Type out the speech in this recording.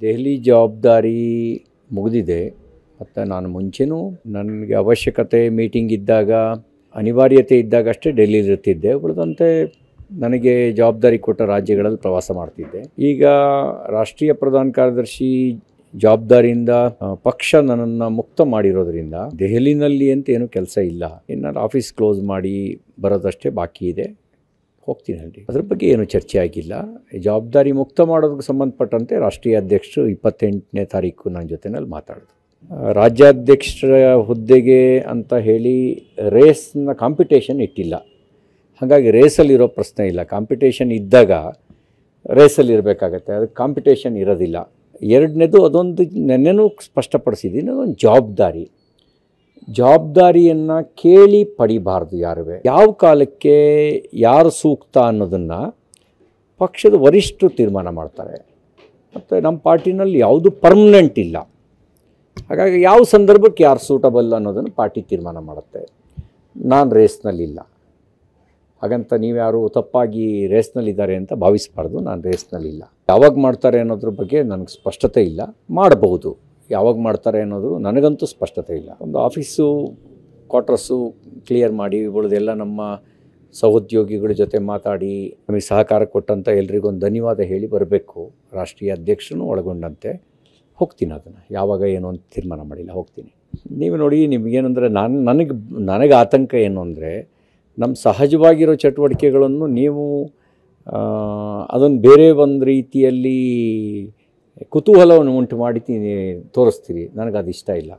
ದೆಹಲಿ ಜವಾಬ್ದಾರಿ ಮುಗಿದಿದೆ. ಮತ್ತು ನಾನು ಮುಂಚೆನೂ ನನಗೆ ಅವಶ್ಯಕತೆ ಮೀಟಿಂಗ್ ಇದ್ದಾಗ, ಅನಿವಾರ್ಯತೆ ಇದ್ದಾಗ ಅಷ್ಟೇ ಡೆಲ್ಲಿಲಿ ಇರ್ತಿದ್ದೆ. ಉಳಿದಂತೆ ನನಗೆ ಜವಾಬ್ದಾರಿ ಕೊಟ್ಟ ರಾಜ್ಯಗಳಲ್ಲಿ ಪ್ರವಾಸ ಮಾಡ್ತಿದ್ದೆ. ಈಗ ರಾಷ್ಟ್ರೀಯ ಪ್ರಧಾನ ಕಾರ್ಯದರ್ಶಿ ಜವಾಬ್ದಾರಿಯಿಂದ ಪಕ್ಷ ನನ್ನನ್ನು ಮುಕ್ತ ಮಾಡಿರೋದ್ರಿಂದ ದೆಹಲಿನಲ್ಲಿ ಅಂತ ಏನು ಕೆಲಸ ಇಲ್ಲ. ಇನ್ನು ಆಫೀಸ್ ಕ್ಲೋಸ್ ಮಾಡಿ ಬರೋದಷ್ಟೇ ಬಾಕಿ ಇದೆ. ಹೋಗ್ತೀನಿ ಅಲ್ಲಿ ಅದ್ರ ಬಗ್ಗೆ ಏನು ಚರ್ಚೆ ಆಗಿಲ್ಲ. ಜವಾಬ್ದಾರಿ ಮುಕ್ತ ಮಾಡೋದಕ್ಕೆ ಸಂಬಂಧಪಟ್ಟಂತೆ ರಾಷ್ಟ್ರೀಯ ಅಧ್ಯಕ್ಷರು ಇಪ್ಪತ್ತೆಂಟನೇ ತಾರೀಕು ನನ್ನ ಜೊತೆನಲ್ಲಿ ಮಾತಾಡಿದ್ರು. ಆ, ರಾಜ್ಯಾಧ್ಯಕ್ಷರ ಹುದ್ದೆಗೆ ಅಂತ ಹೇಳಿ ರೇಸ್ನ ಕಾಂಪಿಟೇಷನ್ ಇಟ್ಟಿಲ್ಲ. ಹಾಗಾಗಿ ರೇಸಲ್ಲಿರೋ ಪ್ರಶ್ನೆ ಇಲ್ಲ. ಕಾಂಪಿಟೇಷನ್ ಇದ್ದಾಗ ರೇಸಲ್ಲಿ ಇರಬೇಕಾಗತ್ತೆ. ಅದಕ್ಕೆ ಕಾಂಪಿಟೇಷನ್ ಇರೋದಿಲ್ಲ. ಎರಡನೇದು ಅದೊಂದು ನೆನ್ನೆನೂ ಸ್ಪಷ್ಟಪಡಿಸಿದ್ದೀನಿ. ಅದೊಂದು ಜವಾಬ್ದಾರಿ. ಜವಾಬ್ದಾರಿಯನ್ನು ಕೇಳಿ ಪಡಿಬಾರ್ದು ಯಾರುವೆ. ಯಾವ ಕಾಲಕ್ಕೆ ಯಾರು ಸೂಕ್ತ ಅನ್ನೋದನ್ನು ಪಕ್ಷದ ವರಿಷ್ಠರು ತೀರ್ಮಾನ ಮಾಡ್ತಾರೆ. ಮತ್ತು ನಮ್ಮ ಪಾರ್ಟಿನಲ್ಲಿ ಯಾವುದು ಪರ್ಮನೆಂಟ್ ಇಲ್ಲ. ಹಾಗಾಗಿ ಯಾವ ಸಂದರ್ಭಕ್ಕೆ ಯಾರು ಸೂಟಬಲ್ ಅನ್ನೋದನ್ನು ಪಾರ್ಟಿ ತೀರ್ಮಾನ ಮಾಡುತ್ತೆ. ನಾನು ರೇಸ್ನಲ್ಲಿಲ್ಲ ಹಾಗಂತ ನೀವ್ಯಾರು ತಪ್ಪಾಗಿ ರೇಸ್ನಲ್ಲಿದ್ದಾರೆ ಅಂತ ಭಾವಿಸಬಾರ್ದು. ನಾನು ರೇಸ್ನಲ್ಲಿಲ್ಲ ಯಾವಾಗ ಮಾಡ್ತಾರೆ ಅನ್ನೋದ್ರ ಬಗ್ಗೆ ನನಗೆ ಸ್ಪಷ್ಟತೆ ಇಲ್ಲ. ಮಾಡಬಹುದು. ಯಾವಾಗ ಮಾಡ್ತಾರೆ ಅನ್ನೋದು ನನಗಂತೂ ಸ್ಪಷ್ಟತೆ ಇಲ್ಲ. ಒಂದು ಆಫೀಸು, ಕ್ವಾರ್ಟರ್ಸು ಕ್ಲಿಯರ್ ಮಾಡಿ ಉಳಿದೆಲ್ಲ ನಮ್ಮ ಸಹೋದ್ಯೋಗಿಗಳ ಜೊತೆ ಮಾತಾಡಿ ನಮಗೆ ಸಹಕಾರ ಕೊಟ್ಟಂಥ ಎಲ್ರಿಗೊಂದು ಧನ್ಯವಾದ ಹೇಳಿ ಬರಬೇಕು. ರಾಷ್ಟ್ರೀಯ ಅಧ್ಯಕ್ಷರು ಒಳಗೊಂಡಂತೆ. ಹೋಗ್ತೀನಿ ಅದನ್ನು. ಯಾವಾಗ ಏನು ಅಂತ ತೀರ್ಮಾನ ಮಾಡಿಲ್ಲ, ಹೋಗ್ತೀನಿ. ನೀವು ನೋಡಿ ನಿಮಗೇನಂದರೆ ನಾನು, ನನಗೆ ನನಗೆ ಆತಂಕ ಏನು ಅಂದರೆ ನಮ್ಮ ಸಹಜವಾಗಿರೋ ಚಟುವಟಿಕೆಗಳನ್ನು ನೀವು ಅದನ್ನು ಬೇರೆ ಒಂದು ರೀತಿಯಲ್ಲಿ ಕುತೂಹಲವನ್ನು ಉಂಟು ಮಾಡಿ ತೋರಿಸ್ತೀರಿ. ನನಗದು ಇಷ್ಟ ಇಲ್ಲ.